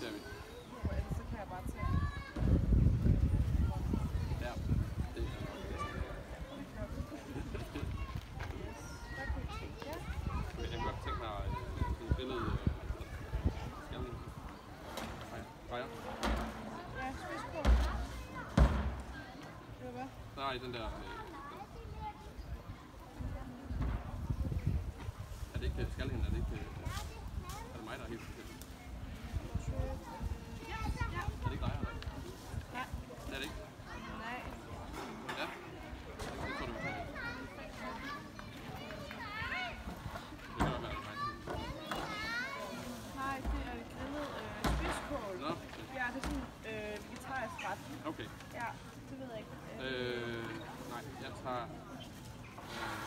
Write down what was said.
David. Ja, spidskorn. Eller hvad? Nej, den der... Øh Okay. Ja, det ved jeg ikke. Øh, nej, jeg tager... Øh,